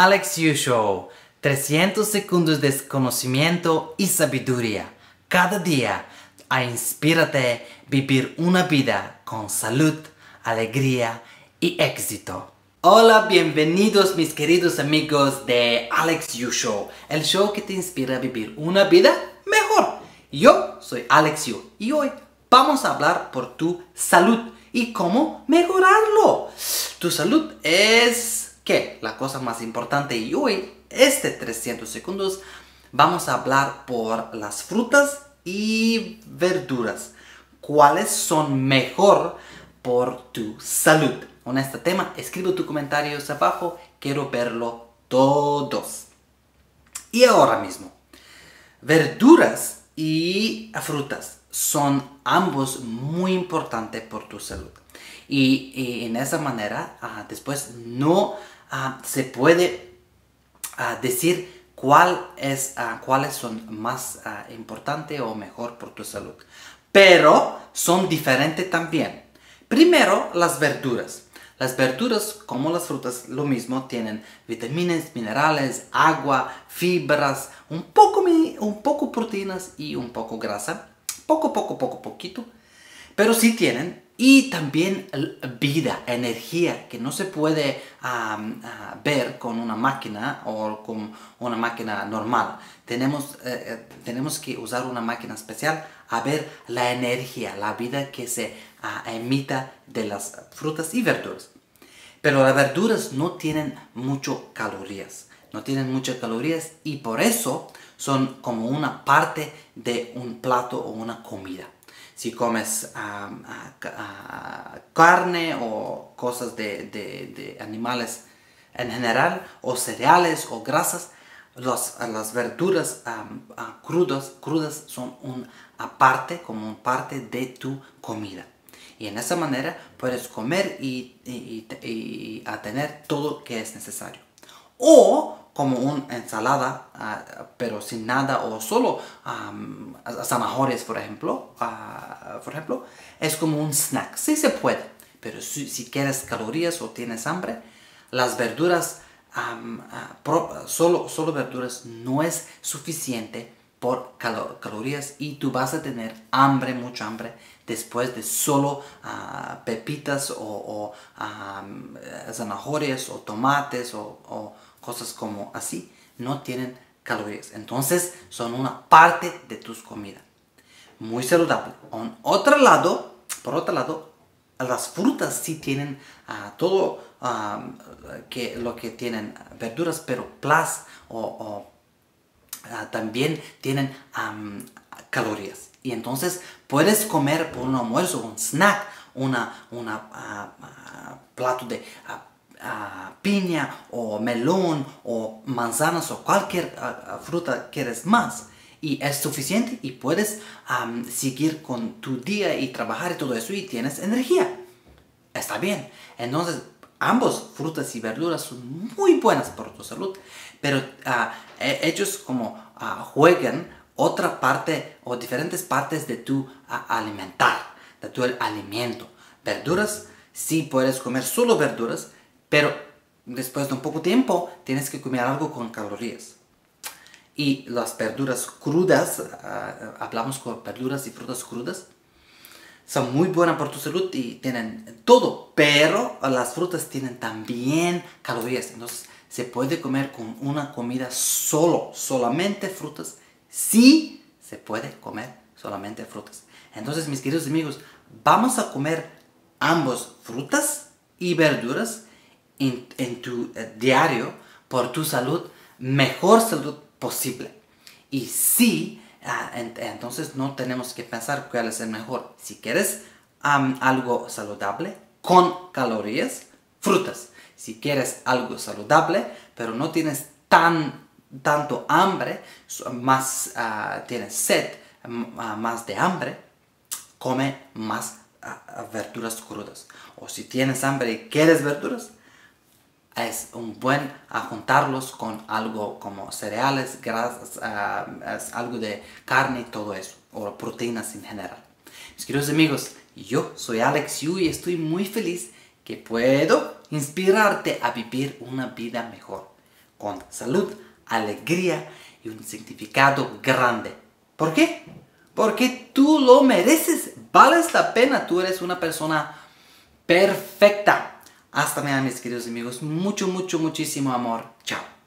Alex Yu Show. 300 segundos de conocimiento y sabiduría. Cada día a inspírate a vivir una vida con salud, alegría y éxito. Hola, bienvenidos mis queridos amigos de Alex Yu Show, el show que te inspira a vivir una vida mejor. Yo soy Alex Yu y hoy vamos a hablar por tu salud y cómo mejorarlo. Tu salud es la cosa más importante y hoy, este 300 segundos, vamos a hablar por las frutas y verduras. ¿Cuáles son mejor por tu salud? Con este tema, escribe tus comentarios abajo. Quiero verlo todos. Y ahora mismo, verduras y frutas son ambos muy importantes por tu salud. Y, en esa manera, ah, después no Ah, se puede ah, decir cuál es, ah, cuáles son más importantes o mejor por tu salud. Pero son diferentes también. Primero, las verduras. Las verduras, como las frutas, lo mismo, tienen vitaminas, minerales, agua, fibras, un poco, un poco proteínas y un poco grasa. Poco, poco, poco, poquito. Pero sí tienen y también vida, energía, que no se puede ver con una máquina o con una máquina normal. Tenemos, eh, eh, tenemos que usar una máquina especial a ver la energía, la vida que se ah, emita de las frutas y verduras. Pero las verduras no tienen muchas calorías, no tienen muchas calorías y por eso son como una parte de un plato o una comida si comes carne o cosas de, animales en general, o cereales o grasas, las verduras crudas, crudas son una parte, como parte de tu comida. Y en esa manera puedes comer y, y, a tener todo que es necesario. O como una ensalada, ah, pero sin nada, o solo zanahorias, por ejemplo, ah, por ejemplo, es como un snack. Sí se puede, pero si, quieres calorías o tienes hambre, las verduras, ah, solo, solo verduras no es suficiente por calorías y tú vas a tener hambre, mucha hambre, después de solo pepitas o, zanahorias o tomates o cosas como así, no tienen calorías. Entonces son una parte de tus comidas. Muy saludable. Por otro lado, por otro lado, las frutas sí tienen ah, todo lo que tienen verduras, pero plus o, ah, también tienen calorías. Y entonces puedes comer por un almuerzo, un snack, una, una ah, plato de piña o melón o manzanas o cualquier fruta quieres más y es suficiente y puedes seguir con tu día y trabajar y todo eso y tienes energía. Está bien. Entonces, ambos frutas y verduras son muy buenas para tu salud, pero uh, ellos como juegan otra parte o diferentes partes de tu alimentar, de tu alimento. Verduras, sí puedes comer solo verduras, pero después de un poco tiempo tienes que comer algo con calorías. Y las verduras crudas, ah, hablamos con verduras y frutas crudas, son muy buenas para tu salud y tienen todo, pero las frutas tienen también calorías. Entonces se puede comer con una comida solo, solamente frutas. Sí se puede comer solamente frutas. Entonces mis queridos amigos, vamos a comer ambos frutas y verduras en, tu eh, diario por tu salud, mejor salud posible. Y si, ah, entonces no tenemos que pensar cuál es el mejor. Si quieres algo saludable con calorías, frutas. Si quieres algo saludable, pero no tienes tan, tanto hambre, más uh, sed, ah, más de hambre, come más verduras crudas. O si tienes hambre y quieres verduras, es un buen juntarlos con algo como cereales, grasas, ah, algo de carne, todo eso, o proteínas en general. Mis queridos amigos, yo soy Alex Yu y estoy muy feliz que puedo inspirarte a vivir una vida mejor, con salud, alegría y un significado grande. ¿Por qué? Porque tú lo mereces, vales la pena, tú eres una persona perfecta. Hasta mañana mis queridos amigos, mucho, mucho, muchísimo amor. Chao.